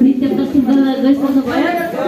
Nityam Darshan Dwesta Sabaya.